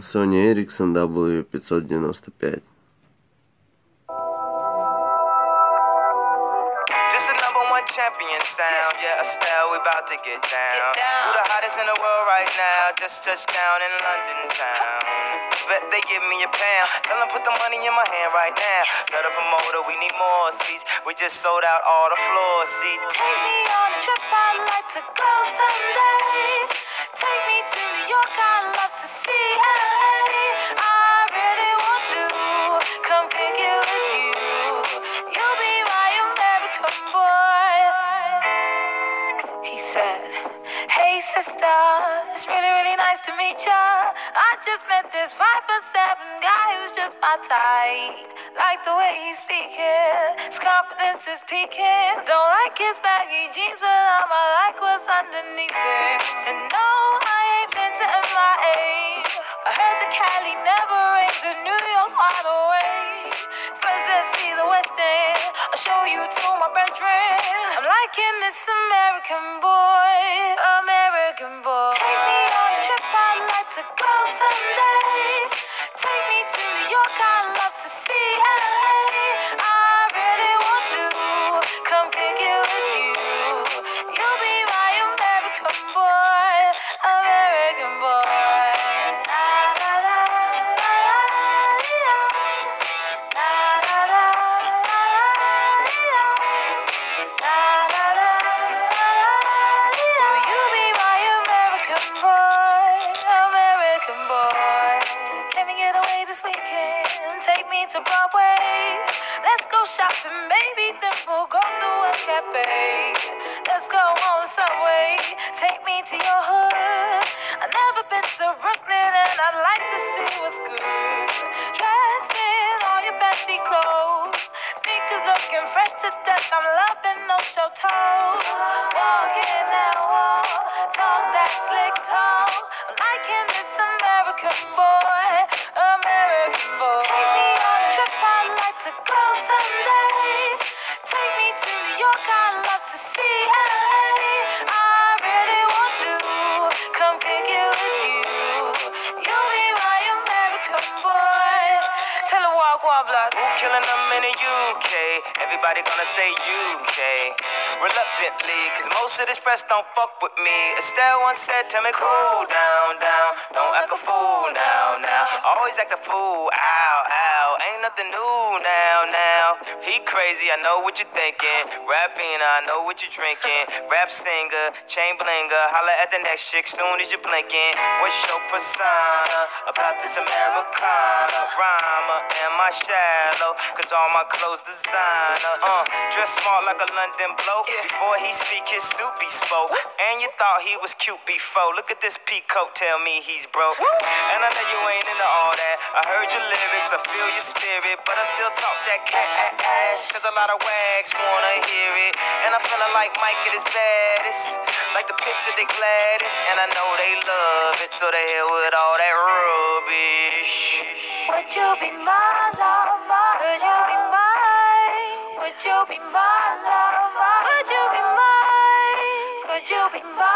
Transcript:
Sony Ericsson W595. This a number one champion sound. Yeah, Estelle, we about to get down. Who the hottest in the world right now? Just touched down in London town. Bet they give me a pound. Tell them put the money in my hand right now. Tell the promoter we need more seats. We just sold out all the floor seats. Take me on a trip, I'd like to go someday. Sister, it's really, really nice to meet ya. I just met this five foot seven guy who's just my type. Like the way he's speaking, his confidence is peaking. Don't like his baggy jeans, but I'ma like what's underneath it. And no, I ain't been to MIA. I heard the Cali never rains and New York's wide awake. First, let's see the West End. I'll show you to my bedroom. This American boy, American boy. Take me on a trip, I'd like to go someday. To Broadway. Let's go shopping, baby. Then we'll go to a cafe. Let's go on the subway. Take me to your hood. I've never been to Brooklyn, and I'd like to see what's good. Dressed in all your fancy clothes. Sneakers looking fresh to death. I'm loving no show toes. Walking that wall, talk that slick talk. I'm liking this American boy, to go someday. Take me to Tell him walk one block. Who killing them in the UK? Everybody gonna say UK. Reluctantly, cause most of this press don't fuck with me. Estelle once said, Tell me, cool down, down. Don't act a fool now, now. Always act a fool, ow, ow. Ain't nothing new now, now. He crazy, I know what you're thinking. Rapping, I know what you're drinking. Rap singer, chain blinger. Holla at the next chick soon as you're blinking. What's your persona about this Americana? Rhymer, am I shallow? Cause all my clothes designer. Uh, dress smart like a London bloke. Before he speak, his suit be spoke. And you thought he was cute before. Look at this peacoat, tell me he's broke. And I know you ain't into all that. I heard your lyrics, I feel your spirit. But I still talk that cat ass. Cause a lot of wags wanna hear it. And I'm feeling like Mike at his baddest. Like the pips at the gladdest. And I know they love it. So they hell with all that rubbish. Would you be my love? Would you be mine? Would you be my love? Would you be mine? Could you be mine?